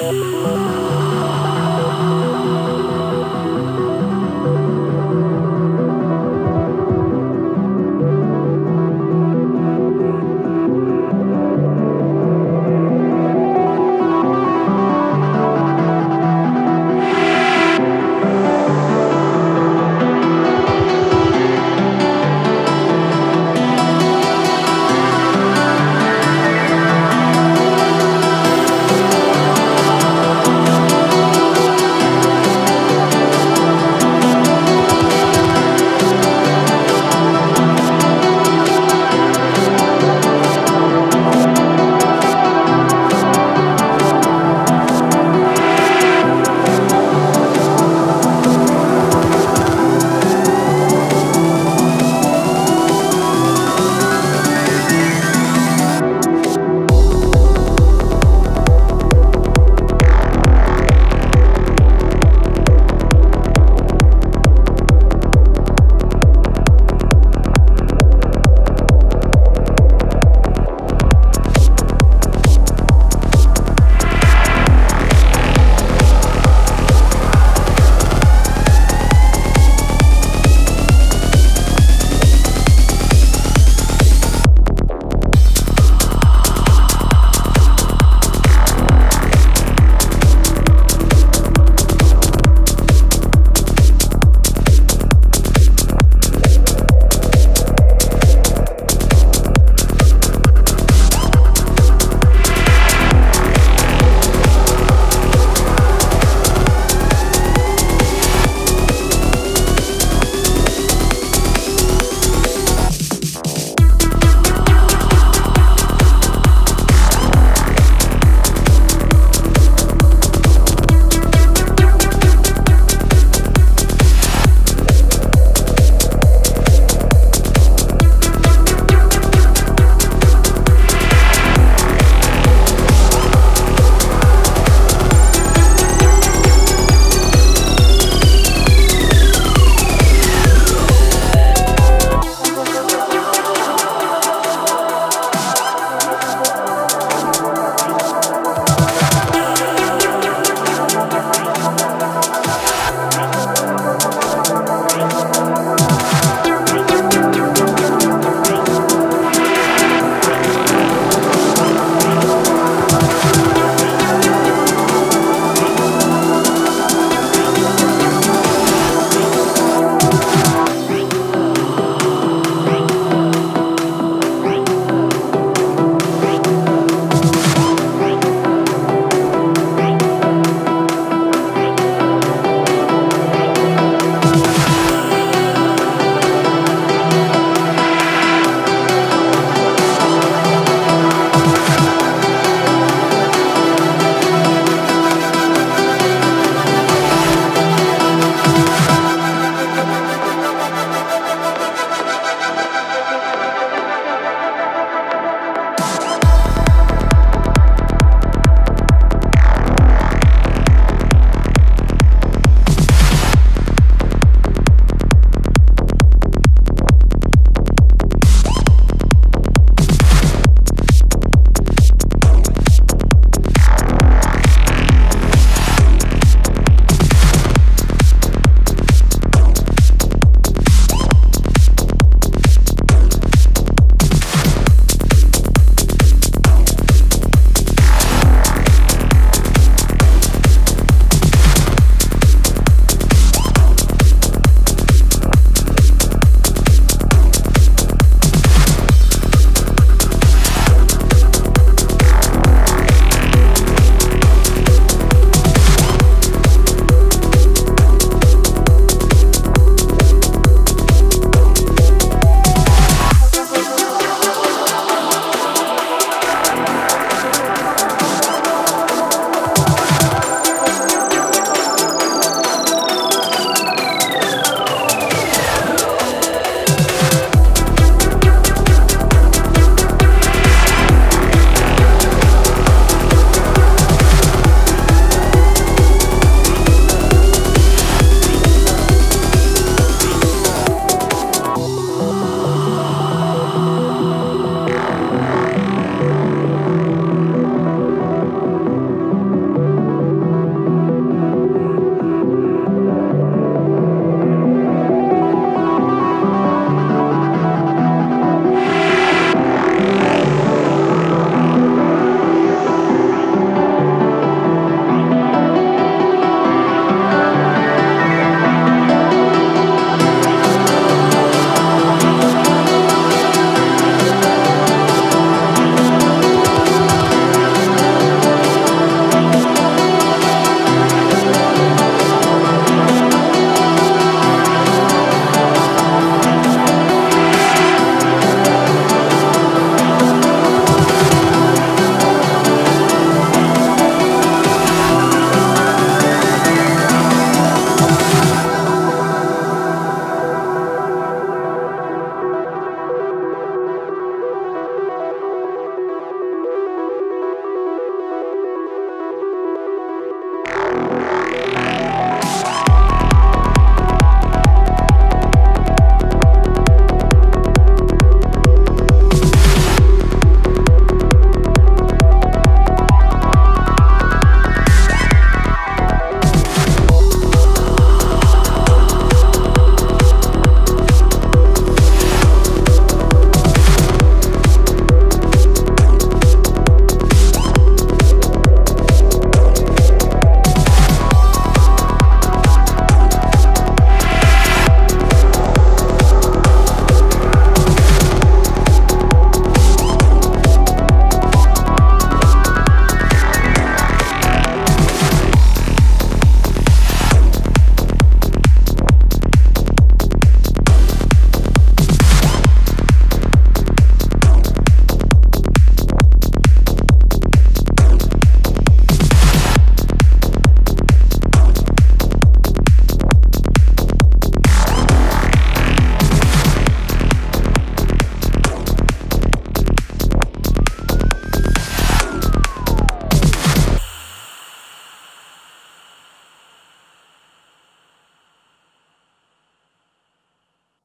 了。